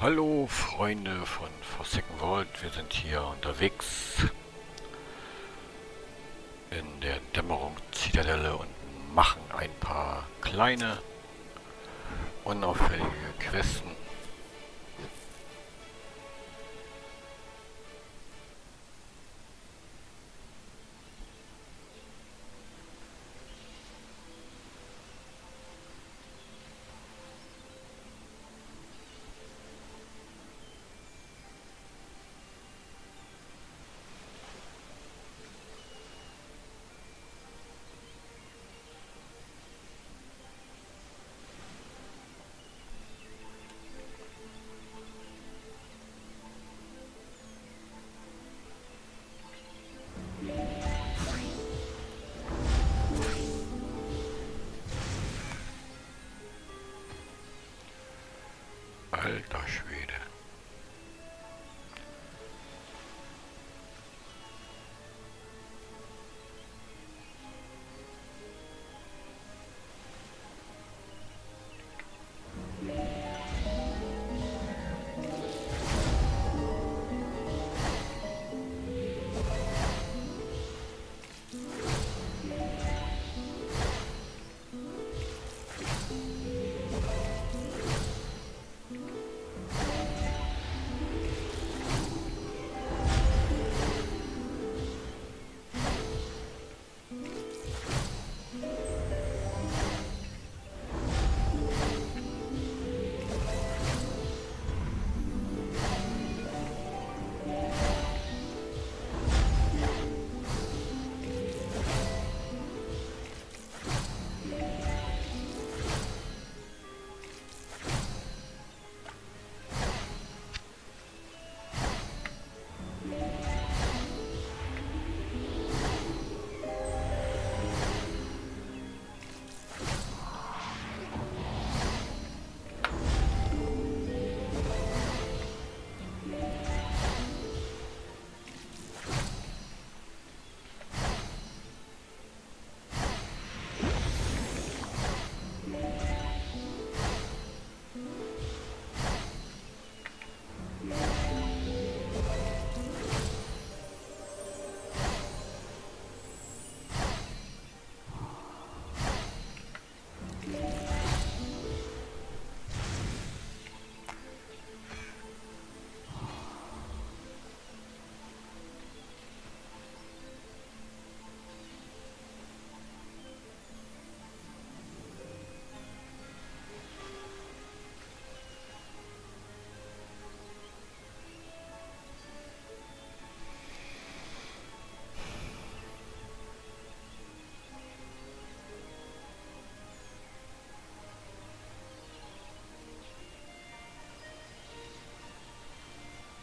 Hallo Freunde von Forsaken Vault, wir sind hier unterwegs in der Dämmerung Zitadelle und machen ein paar kleine, unauffällige Questen. Alter Schwede.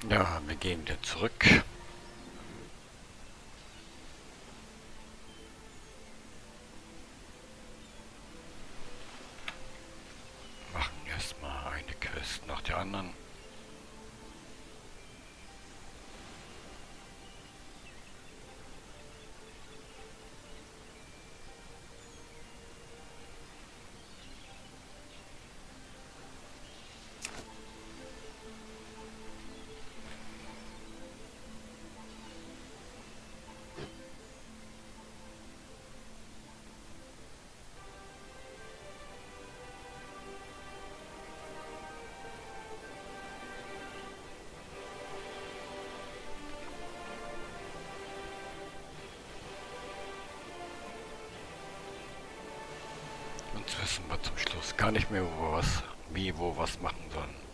Ja, wir gehen wieder zurück. Gar nicht mehr, wo was, wie, wo, was machen sollen.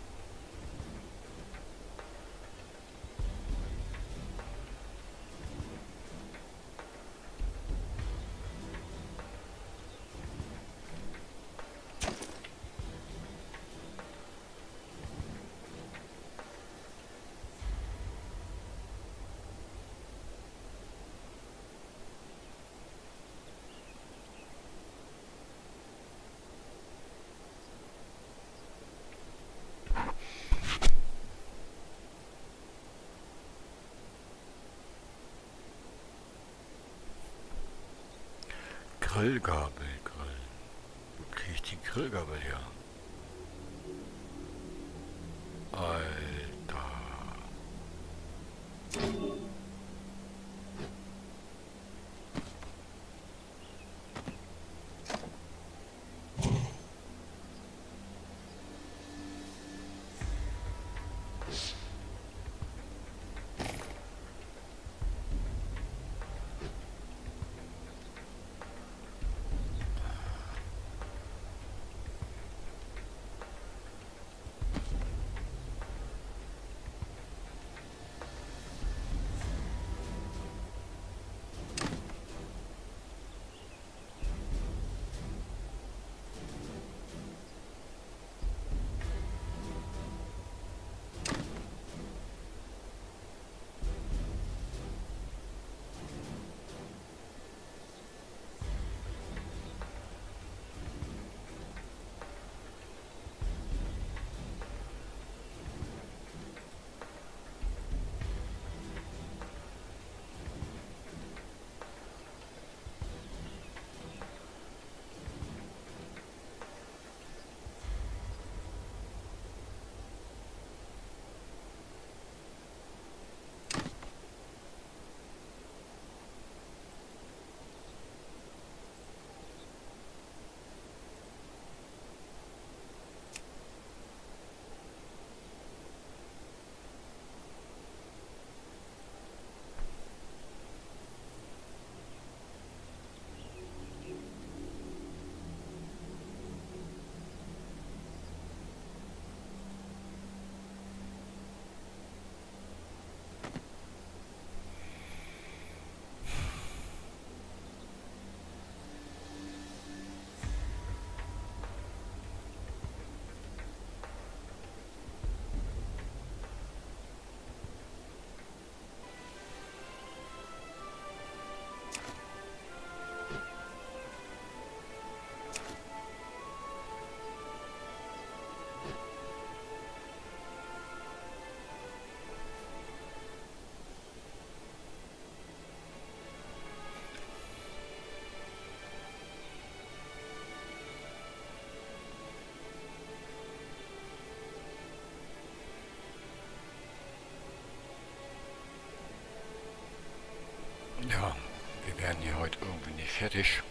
Grillgabel grillen. Wo kriege ich die Grillgabel her? Ja, wir werden hier heute irgendwie nicht fertig.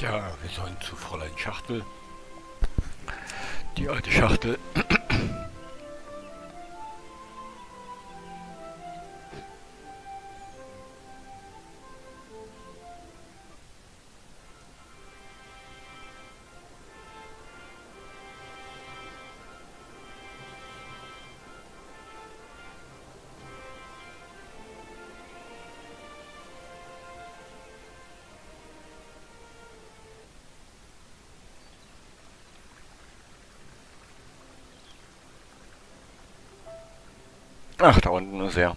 Ja, wir sollen zu Fräulein Schachtel. Die alte Schachtel. Ach, da unten ist er.